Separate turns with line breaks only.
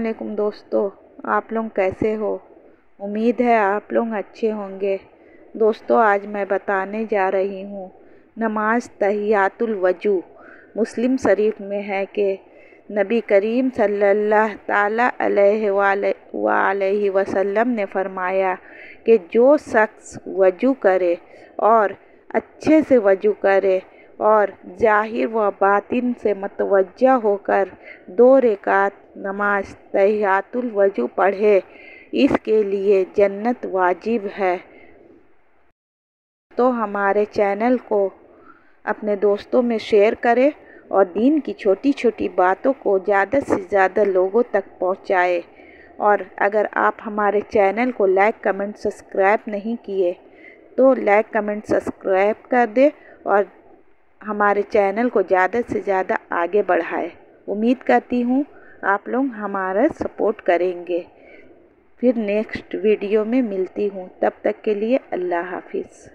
वालेकुम दोस्तों, आप लोग कैसे हो? उम्मीद है आप लोग अच्छे होंगे। दोस्तों, आज मैं बताने जा रही हूँ, नमाज़ तहियातुल वज़ू। मुस्लिम शरीफ में है कि नबी करीम अलैहि वसल्लम ने फरमाया कि जो शख्स वज़ू करे और अच्छे से वज़ू करे और ज़ाहिर व बातिन से मतवजा होकर दो रेकात नमाज़ तहियातुल वज़ू पढ़े। इसके लिए जन्नत वाजिब है। तो हमारे चैनल को अपने दोस्तों में शेयर करें और दीन की छोटी छोटी बातों को ज़्यादा से ज़्यादा लोगों तक पहुँचाए। और अगर आप हमारे चैनल को लाइक, कमेंट, सब्सक्राइब नहीं किए तो लाइक, कमेंट, सब्सक्राइब कर दे और हमारे चैनल को ज़्यादा से ज़्यादा आगे बढ़ाए। उम्मीद करती हूँ आप लोग हमारा सपोर्ट करेंगे। फिर नेक्स्ट वीडियो में मिलती हूँ। तब तक के लिए अल्लाह हाफिज़।